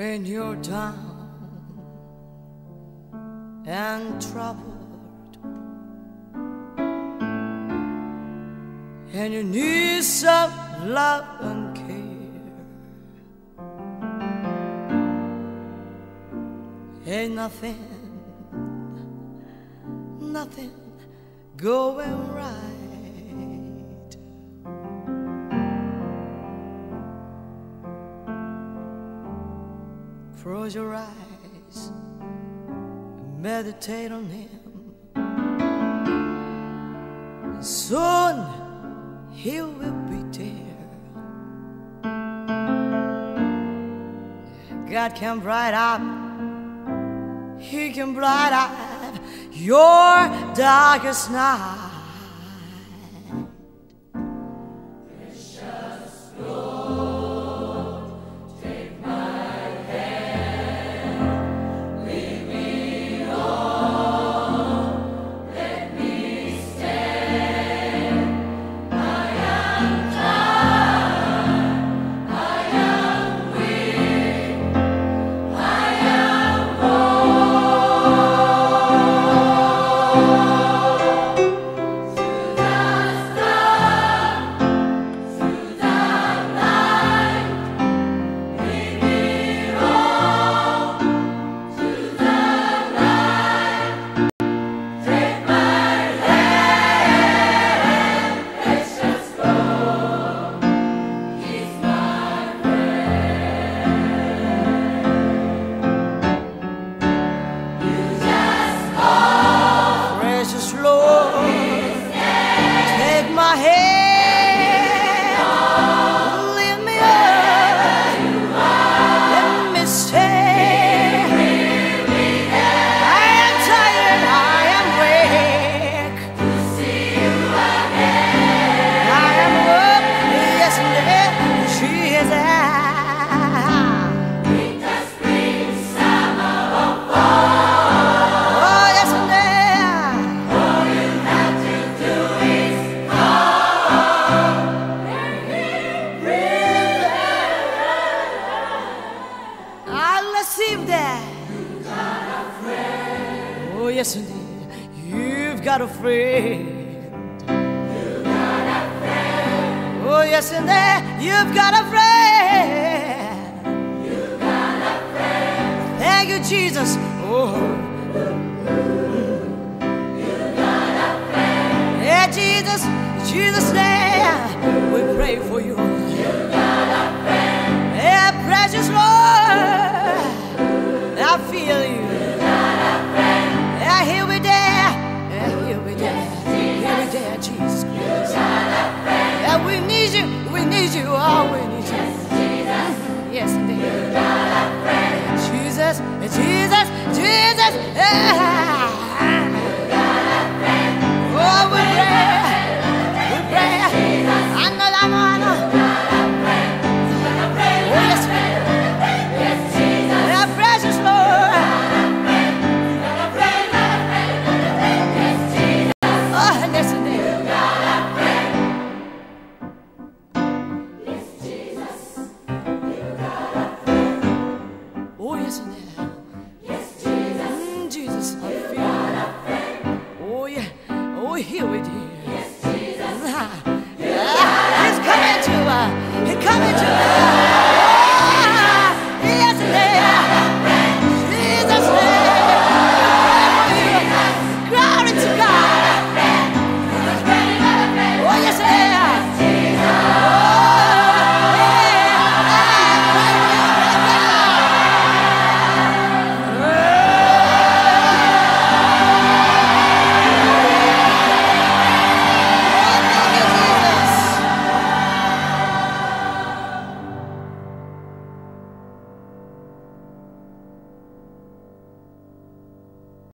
when you're down and troubled. And you need some love and care. Ain't nothing nothing going right Close your eyes, and meditate on Him. And soon He will be there. God can bright up, He can bright up your darkest night. Yes, indeed. You've got a friend. You've got a friend. Oh, yes, indeed. You've got a friend. You've got a friend. Thank you, Jesus. Oh. You've got a friend. Yeah, Jesus, Jesus' name, we pray for you. Yeah, we need you. We need you. Oh, we need you. Yes, Jesus. Yes, indeed. Jesus, Jesus, Jesus. Yeah. Yes,